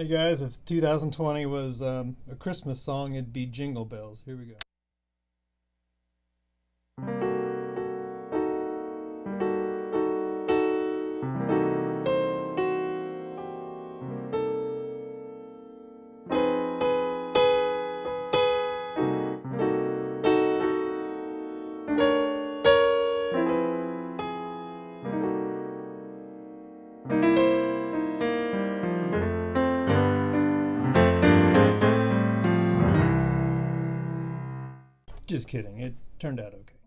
Hey guys, if 2020 was um, a Christmas song, it'd be Jingle Bells. Here we go. Just kidding. It turned out okay.